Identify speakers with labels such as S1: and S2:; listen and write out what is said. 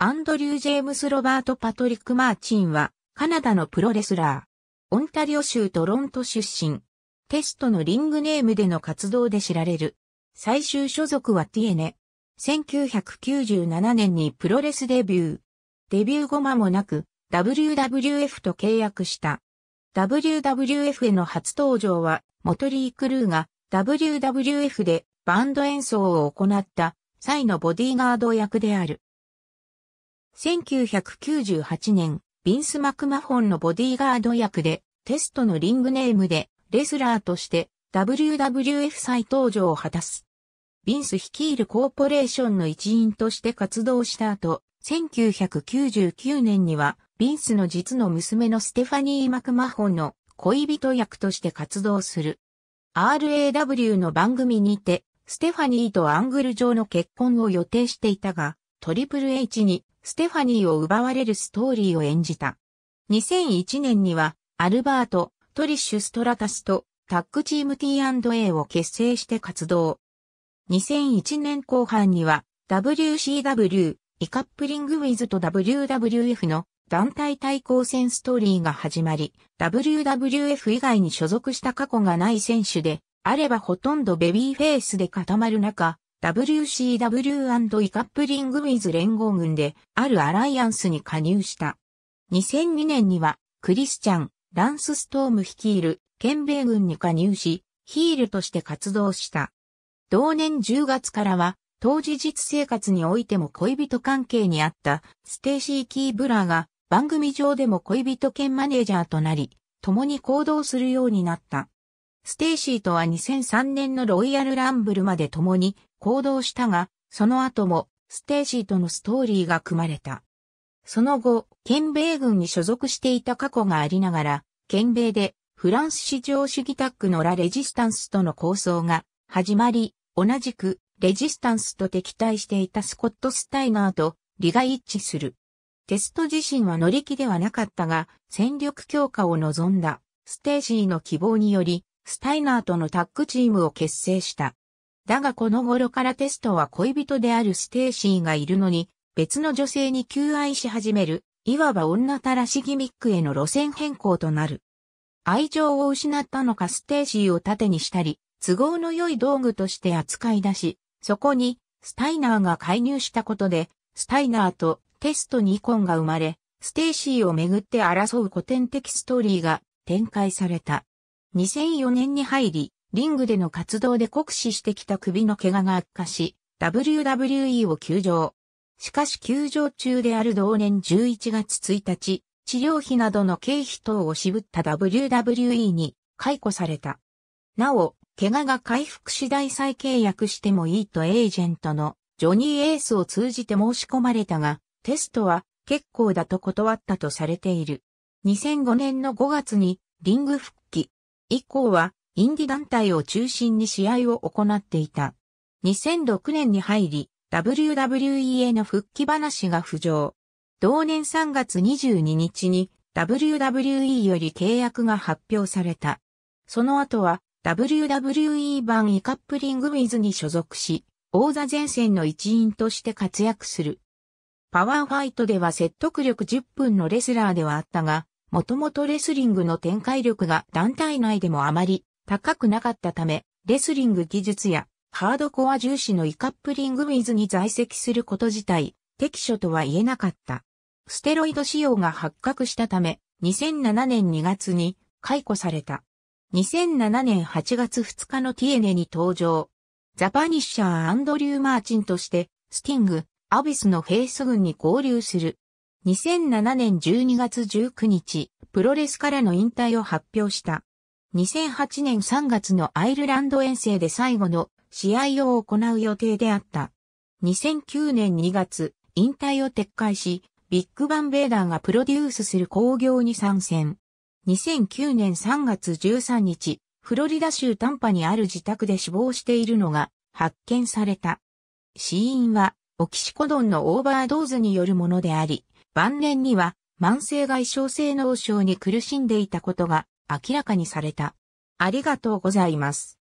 S1: アンドリュー・ジェームス・ロバート・パトリック・マーチンは、カナダのプロレスラー。オンタリオ州トロント出身。テストのリングネームでの活動で知られる。最終所属は TNA。1997年にプロレスデビュー。デビュー後間もなく WWF と契約した。WWF への初登場はモトリー・クルーが WWF でバンド演奏を行った際のボディーガード役である。1998年、ビンス・マクマホンのボディーガード役でテストのリングネームでレスラーとして WWF 再登場を果たす。ビンス率いるコーポレーションの一員として活動した後、1999年には、ビンスの実の娘のステファニー・マクマホンの恋人役として活動する。RAW の番組にて、ステファニーとアングル上の結婚を予定していたが、トリプル H にステファニーを奪われるストーリーを演じた。2001年には、アルバート、トリッシュ・ストラタスとタッグチーム T&A を結成して活動。2001年後半には WCW ECW と WWF の団体対抗戦ストーリーが始まり、WWF 以外に所属した過去がない選手で、あればほとんどベビーフェイスで固まる中、WCW& ECW 連合軍であるアライアンスに加入した。2002年にはクリスチャン、ランスストーム率いる嫌米軍に加入し、ヒールとして活動した。同年10月からは、当時実生活においても恋人関係にあったステイシー・キーブラーが番組上でも恋人兼マネージャーとなり、共に行動するようになった。ステイシーとは2003年のロイヤルランブルまで共に行動したが、その後もステイシーとのストーリーが組まれた。その後、嫌米軍に所属していた過去がありながら、嫌米でフランス至上主義タッグのラ・レジスタンスとの抗争が始まり、同じく、レジスタンスと敵対していたスコット・スタイナーと、利が一致する。テスト自身は乗り気ではなかったが、戦力強化を望んだ、ステーシーの希望により、スタイナーとのタッグチームを結成した。だがこの頃からテストは恋人であるステーシーがいるのに、別の女性に求愛し始める、いわば女たらしギミックへの路線変更となる。愛情を失ったのかステーシーを盾にしたり、都合の良い道具として扱い出し、そこにスタイナーが介入したことで、スタイナーとテストニコンが生まれ、ステーシーをめぐって争う古典的ストーリーが展開された。2004年に入り、リングでの活動で酷使してきた首の怪我が悪化し、WWE を休場。しかし休場中である同年11月1日、治療費などの経費等を渋った WWE に解雇された。なお、怪我が回復次第再契約してもいいとエージェントのジョニー・エースを通じて申し込まれたが、テストは結構だと断ったとされている。2005年の5月にリング復帰。以降はインディ団体を中心に試合を行っていた。2006年に入り WWE への復帰話が浮上。同年3月22日に WWE より契約が発表された。その後は WWE 版イカップリングウィズに所属し、王座前線の一員として活躍する。パワーファイトでは説得力10分のレスラーではあったが、もともとレスリングの展開力が団体内でもあまり高くなかったため、レスリング技術やハードコア重視のイカップリングウィズに在籍すること自体、適所とは言えなかった。ステロイド使用が発覚したため、2007年2月に解雇された。2007年8月2日のティエネに登場。ザ・パニッシャー・アンドリュー・マーチンとして、スティング、アビスのフェイス軍に合流する。2007年12月19日、プロレスからの引退を発表した。2008年3月のアイルランド遠征で最後の試合を行う予定であった。2009年2月、引退を撤回し、ビッグバンベーダーがプロデュースする工業に参戦。2009年3月13日、フロリダ州タンパにある自宅で死亡しているのが発見された。死因はオキシコドンのオーバードーズによるものであり、晩年には慢性外傷性脳症に苦しんでいたことが明らかにされた。ありがとうございます。